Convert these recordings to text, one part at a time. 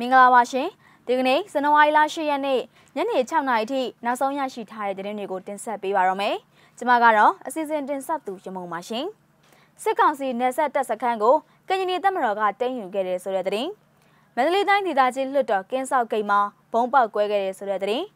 မင်္ဂလာပါရှင်ဒီကနေ့ဇန်နဝါရီလ10ရက်နေ့ညနေ6နာရီထိနောက်ဆုံးရရှိထားတဲ့သတင်းတွေကိုတင်ဆက်ပေးပါရမယ်ကျွန်မကတော့အစီအစဉ်တင်ဆက်သူရမုံပါရှင်စစ်ကောင်စီနယ်ဆက်တပ်စခန်းကိုကရင်ပြည်တပ်မတော်ကတင်းယူခဲ့တယ်ဆိုတဲ့သတင်းမန္တလေးတိုင်းဒေသကြီးလွှတ်တော်ကင်းဆောက်ဂိတ်မှာဘုံပေါက်ကွဲခဲ့တယ်ဆိုတဲ့သတင်း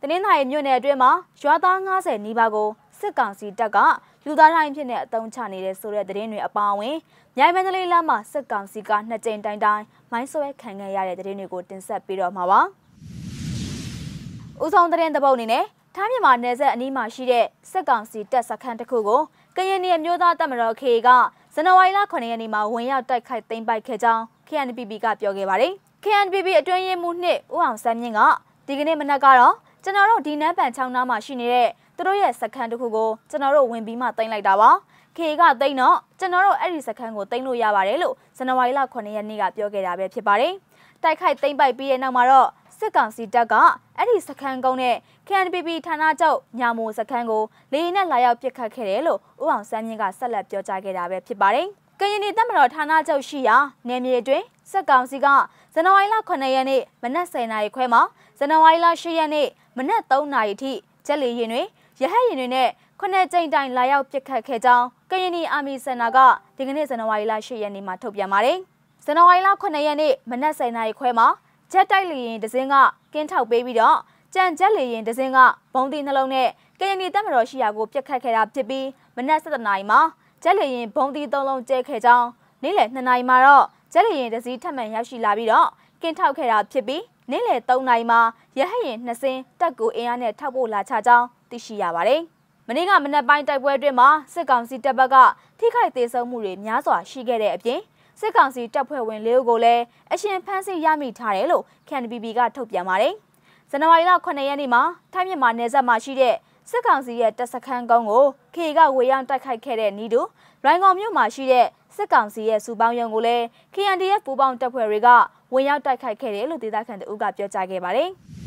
တနင်္သာရီမြို့နယ်အတွင်းမှာရွာသား90နီးပါးကို စစ်ကောင်စီတပ်ကလူသားတိုင်းဖြစ်တဲ့အတုံးချနေတဲ့ဆိုတဲ့သတင်းတွေအပါအဝင်မြိုင်မန္တလေးလမ်းမှာစစ်ကောင်စီကနှစ်ကြိမ်တိုင်းတိုင်းမိုင်းဆွဲခံခဲ့ရတဲ့သတင်းတွေကိုတင်ဆက်ပေးတော့မှာပါ။ဦးဆောင်သတင်းတပုတ်အနေနဲ့ထားမြန်မာနယ်စပ်အနီးမှာရှိတဲ့စစ်ကောင်စီတပ်စခန်းတစ်ခုကိုကရင်ပြည်မျိုးသားတပ်မတော် KA ကဇန်နဝါရီလ9ရက်နေ့မှာဝင်ရောက်တိုက်ခိုက်သိမ်းပိုက်ခဲ့ကြောင်း KNPP ကပြောခဲ့ပါတယ်။ KNPP အတွင်းရေးမှူးနှစ်ဦးအောင်စန်းမြင့်ကဒီကနေ့မနက်ကတော့ကျွန်တော်တို့ဒီနန်းပန်ချောင်းသားမှာရှိနေတဲ့ သူတို့ရဲ့စခန်းတစ်ခုကိုကျွန်တော်တို့ဝင်ပြီးမှတင်လိုက်တာပါခေကတိန်တော့ကျွန်တော်တို့အဲ့ဒီစခန်းကိုတင်လို့ရပါတယ်လို့ဇန်နဝါရီလ9ရက်နေ့ကပြောခဲ့တာပဲဖြစ်ပါတယ်တိုက်ခိုက်သိမ်းပိုက်ပြီးတဲ့နောက်မှာတော့စစ်ကောင်စီတပ်ကအဲ့ဒီစခန်းကုန်းနဲ့ KNPP ဌာနချုပ်ညာမိုစခန်းကိုလေယာဉ်နဲ့လာရောက်ပစ်ခတ်ခဲ့တယ်လို့ဦးအောင်စန်းမြင့်ကဆက်လက်ပြောကြားခဲ့တာပဲဖြစ်ပါတယ်ကရင်ပြည်တပ်မတော်ဌာနချုပ်ရှိရာနယ်မြေအတွင်းစစ်ကောင်စီကဇန်နဝါရီလ9ရက်နေ့မနက်10:00နာရီခွဲမှာဇန်နဝါရီလ10ရက်နေ့မနက်3:00နာရီထိကျက်လီရင်တွေ ရဟတ်ရင်တွေနဲ့ခုနှစ်ကြိမ်တိုင်လာရောက်ပစ်ခတ်ခဲ့ကြောင်းကရင်နီအာမီစင်နာကဒီကနေ့ဇန်နဝါရီလ10ရက်နေ့မှာထုတ်ပြန်ပါတယ်။ဇန်နဝါရီလ9ရက်နေ့မနက်10:00နာရီခွဲမှာဂျက်တိုက်လေယာဉ်တစ်စင်းကကင်းထောက်ပေးပြီးတော့ကြံဂျက်လေယာဉ်တစ်စင်းကဘုံတီနှလုံးနဲ့ကရင်နီတပ်မတော်ရှိရာကိုပြစ်ခတ်ခဲ့တာဖြစ်ပြီးမနက်7:00နာရီမှာဂျက်လေယာဉ်ဘုံတီ3လုံးကျဲခဲ့ကြောင်းနေ့လယ်2:00နာရီမှာတော့ဂျက်လေယာဉ်တစ်စီးထပ်မံရောက်ရှိလာပြီးတော့ကင်းထောက်ခဲ့တာဖြစ်ပြီးနေ့လယ်3နာရီမှာရဟတ်ရင်2စင်းတက်ကူအင်အားနဲ့ထောက်ပို့လာချကြောင်း သိရှိရပါတယ်။မနေ့ကမနက်ပိုင်းတိုက်ပွဲအတွင်းမှာစစ်ကောင်စီတပ်ဘက်ကထိခိုက်ဒေဆုံးမှုတွေများစွာရှိခဲ့တဲ့အပြင်စစ်ကောင်စီတပ်ဖွဲ့ဝင်လေးဦးကိုလည်းအရှင်ဖမ်းဆီးရမိထားတယ်လို့ KNPB ကထုတ်ပြန်ပါတယ်။ဇန်နဝါရီလ9ရက်နေ့မှာထိုင်းမြန်မာနယ်စပ်မှာရှိတဲ့စစ်ကောင်စီရဲ့တပ်စခန်းကုန်းကို KA ကဝေရောက်တိုက်ခိုက်ခဲ့တဲ့နီးတူရိုင်းကောင်မြို့မှာရှိတဲ့စစ်ကောင်စီရဲ့စူပေါင်းရုံကိုလည်း KNDF ပူးပေါင်းတပ်ဖွဲ့တွေကဝင်ရောက်တိုက်ခိုက်ခဲ့တယ်လို့ဒေသခံတို့ကပြောကြားခဲ့ပါတယ်။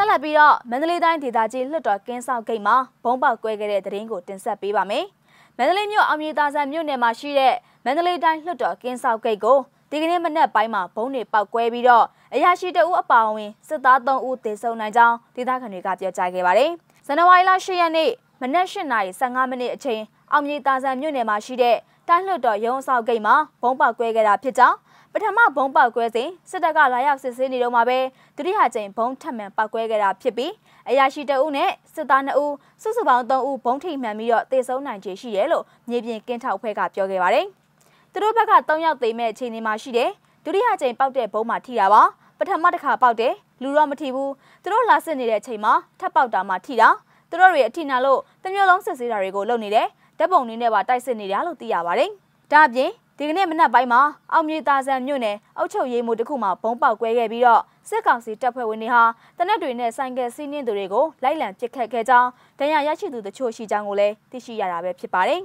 ဆက်လက်ပြီးတော့မန္တလေးတိုင်းဒေသကြီးလွှတ်တော်ကင်းဆောင်ဂိတ်မှာဘုံပေါက်ကွဲခဲ့တဲ့တဲ့ရင်ကိုတင်ဆက်ပေးပါမယ်။မန္တလေးမြို့အောင်မြေသာဆန်မြို့နယ်မှာရှိတဲ့မန္တလေးတိုင်းလွှတ်တော်ကင်းဆောင်ဂိတ်ကိုဒီကနေ့မနက်ပိုင်းမှာဘုံတွေပေါက်ကွဲပြီးတော့အရာရှိတအုပ်အပါအဝင်စစ်သား3ဦးသေဆုံးနိုင်ကြောင်းဒေသခံတွေကပြောကြားခဲ့ပါတယ်။ဇန်နဝါရီလ10ရက်နေ့မနက်8:15မိနစ်အချိန်အောင်မြေသာဆန်မြို့နယ်မှာရှိတဲ့တိုင်းလွှတ်တော်ရုံးအဆောက်ဂိတ်မှာဘုံပေါက်ကွဲခဲ့တာဖြစ်ကြောင်း ပထမဘုံပေါက်ကွဲစဉ်စစ်တပ်ကလာရောက်စစ်ဆေးနေတော့မှာပဲဒုတိယကြိမ်ဘုံထပ်မံပေါက်ကွဲခဲ့တာဖြစ်ပြီးအရာရှိတအုပ်နဲ့စစ်သား2ဦးစုစုပေါင်း3ဦးဘုံထိမှန်ပြီးတော့တေဆုံးနိုင်ခြေရှိတယ်လို့မြေပြင်ကင်းထောက်ဖွဲ့ကပြောခဲ့ပါတယ်။သူတို့ဘက်က3ယောက်သေမဲ့အခြေအနေမှာရှိတယ်။ဒုတိယကြိမ်ပေါက်တဲ့ဘုံမှာထိတာပါ။ပထမတစ်ခါပေါက်တယ်လူတော့မထိဘူး။သူတို့လာစစ်နေတဲ့အချိန်မှာထပ်ပေါက်တာမှထိတာ။သူတို့တွေအထိနာလို့တမျိုးလုံးစစ်ဆေးတာတွေကိုလုပ်နေတယ်။ဓာတ်ပုံလေးနဲ့ပါတိုက်စစ်နေတာလို့သိရပါတယ်။ဒါအပြင် ဒီကနေ့မနက်ပိုင်းမှာအောင်မြေတာဆန်မြို့နယ်အုပ်ချုပ်ရေးမှူးတစ်ခုမှဘုံပေါက်ကွဲခဲ့ပြီးတော့စစ်ကောင်စီတပ်ဖွဲ့ဝင်တွေဟာတနက်တွေနဲ့ဆိုင်ကယ်စီးနှင်းသူတွေကိုလိုက်လံပစ်ခတ်ခဲ့ကြောင်းဒဏ်ရာရရှိသူတချို့ရှိကြောင်းကိုလည်းသိရှိရတာပဲဖြစ်ပါတယ်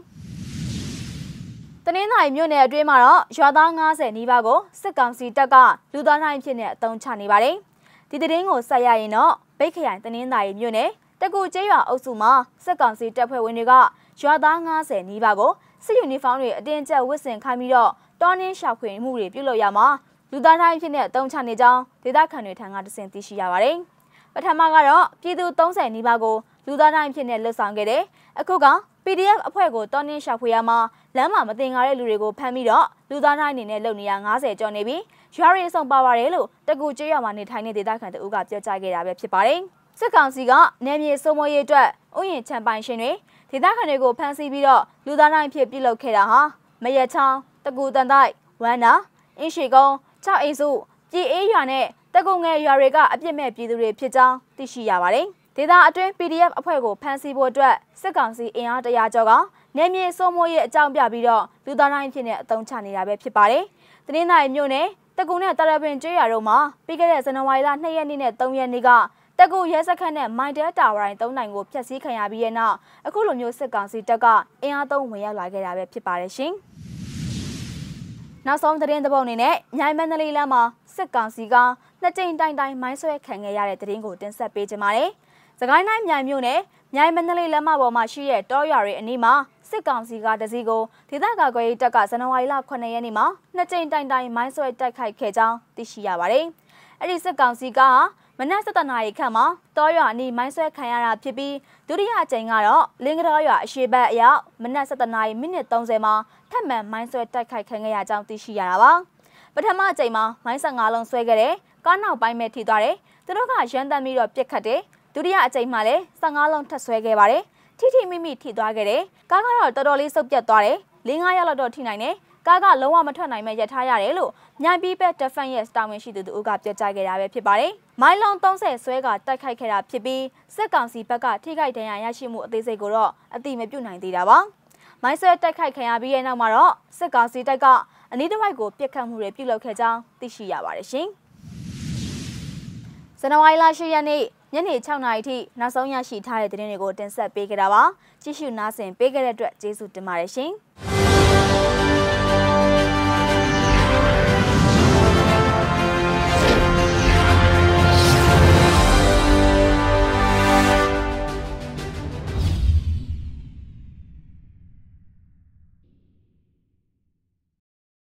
။တနင်္သာရီမြို့နယ်အတွင်းမှာတော့ရွာသား90နီးပါးကိုစစ်ကောင်စီတပ်ကလူသားတိုင်းဖြစ်နေအုံချနေပါတယ်။ဒီသတင်းကိုဆက်ရရင်တော့ဗိတ်ခရိုင်တနင်္သာရီမြို့နယ်တကူကျေးရွာအုပ်စုမှာစစ်ကောင်စီတပ်ဖွဲ့ဝင်တွေကရွာသား90နီးပါးကို စစ်ယူနီဖောင်းတွေအတင်းကျပ်ဝတ်ဆင်ခိုင်းပြီးတော့တောင်းနှင်းရှာဖွေမှုတွေပြုလုပ်ရမှာလူသားတိုင်းဖြစ်တဲ့အုံချနေကြောင်းဒေသခံတွေထံကတစင်သိရှိရပါတယ်။ပထမကတော့ပြည်သူ30နီးပါးကိုလူသားတိုင်းဖြစ်နေလှုပ်ဆောင်ခဲ့တယ်။အခုက PDF အဖွဲ့ကိုတောင်းနှင်းရှာဖွေရမှာလမ်းမှာမတင်ကားတဲ့လူတွေကိုဖမ်းပြီးတော့လူသားတိုင်းအနေနဲ့လုပ်နေရ90ကျော်နေပြီးရွာရီအဆောင်ပါပါတယ်လို့တကူကျေးရွာမှာနေထိုင်တဲ့ဒေသခံတို့ကပြောကြားခဲ့တာပဲဖြစ်ပါတယ်။စစ်ကောင်စီကနေမြေစိုးမိုးရေးအတွက် ဥယျာဉ်ချန်ပိုင်ရှင်တွေဒေသခံတွေကိုဖမ်းဆီးပြီးတော့လူသားတိုင်းဖြစ်ပြုလုပ်ခဲ့တာဟာမရချောင်းတကူတန်တိုက်ဝမ်းနာအင်းရှိကုန်း၆အိမ်စုပြည်အေးရွာနဲ့တကုံငယ်ရွာတွေကအပြစ်မဲ့ပြည်သူတွေဖြစ်ကြောင်းသိရှိရပါတယ်။ဒေသအတွင်း PDF အဖွဲ့ကိုဖမ်းဆီးဖို့အတွက်စစ်ကောင်စီအင်အားတရာကျော်ကနေမြေစိုးမိုးရေးအကြောင်းပြပြီးတော့လူသားတိုင်းဖြစ်နေအုံချနေတာပဲဖြစ်ပါတယ်။တနင်္သာရီမြို့နယ်တကုံနဲ့တရပင်ကျွေးရွာတို့မှာပြီးခဲ့တဲ့ဇန်နဝါရီလ2ရက်နေ့နဲ့3ရက်နေ့က တကူရဲစခန်းနဲ့မိုင်တဲတာဝရိုင်း၃နိုင်ကိုဖျက်ဆီးခံရပြီးတဲ့နောက်အခုလိုမျိုးစစ်ကောင်စီတပ်ကအင်အားသုံးဝင်ရောက်လာခဲ့တာပဲဖြစ်ပါတယ်ရှင်။နောက်ဆုံးသတင်းသဘောအနေနဲ့မြိုင်မန္တလေးလမ်းမှာစစ်ကောင်စီကနှစ်ကြိမ်တိုင်တိုင်မိုင်းဆွဲခံခဲ့ရတဲ့သတင်းကိုတင်ဆက်ပေးကြပါမယ်။စကိုင်းတိုင်းမြိုင်မြို့နယ်မြိုင်မန္တလေးလမ်းမပေါ်မှာရှိတဲ့တောရွာတွေအနီးမှာစစ်ကောင်စီကတစည်းကိုဒေသကာကွယ်ရေးတပ်ကဇန်နဝါရီလ9ရက်နေ့မှာနှစ်ကြိမ်တိုင်တိုင်မိုင်းဆွဲတိုက်ခိုက်ခဲ့ကြောင်းသိရှိရပါတယ်။အဲ့ဒီစစ်ကောင်စီက မနက်7:00နာရီခန့်မှာတောရွာအနီးမိုင်းဆွဲခံရတာဖြစ်ပြီးဒုတိယအကြိမ်ကတော့လင်းကတော်ရွာအရှိဘက်အရောက်မနက်7:00နာရီမိနစ်30မှာထပ်မံမိုင်းဆွဲတိုက်ခိုက်ခံခဲ့ရကြောင်းသိရှိရတာပါ။ပထမအကြိမ်မှာမိုင်း15လုံးဆွဲခဲ့တဲ့ကားနောက်ပိုင်းပဲထိသွားတယ်။သူတို့ကရန်တမ်းပြီးတော့ပြစ်ခတ်တယ်။ဒုတိယအကြိမ်မှာလည်း15လုံးထပ်ဆွဲခဲ့ပါတယ်။ထိထိမိမိထိသွားခဲ့တယ်။ကားကတော့တော်တော်လေးစုပ်ပြတ်သွားတယ်။၄-၅ရက်လောက်တော့ထိနိုင်တယ်။ ကားကလုံးဝမထွက်နိုင်မဲ့ရထားရတယ်လို့မြိုင်ပြည်ဘက် Defense ရဲ့တာဝန်ရှိသူတို့ကပြောကြားခဲ့တာပဲဖြစ်ပါတယ်။မိုင်းလုံး30ဆွဲကတိုက်ခိုက်ခဲ့တာဖြစ်ပြီးစစ်ကောင်စီဘက်ကထိခိုက်ဒဏ်ရာရရှိမှုအသေးစိတ်ကိုတော့အတိမပြုနိုင်သေးတာပါ။မိုင်းဆွဲတိုက်ခိုက်ခံရပြီးတဲ့နောက်မှာတော့စစ်ကောင်စီတပ်ကအနီးတစ်ဝိုက်ကိုပြစ်ခတ်မှုတွေပြုလုပ်ခဲ့ကြောင်းသိရှိရပါတယ်ရှင်။ဇန်နဝါရီလ10ရက်နေ့ညနေ6နာရီထိနောက်ဆုံးရရှိထားတဲ့သတင်းတွေကိုတင်ဆက်ပေးကြတာပါကြည့်ရှုနားဆင်ပေးကြတဲ့အတွက်ကျေးဇူးတင်ပါတယ်ရှင်။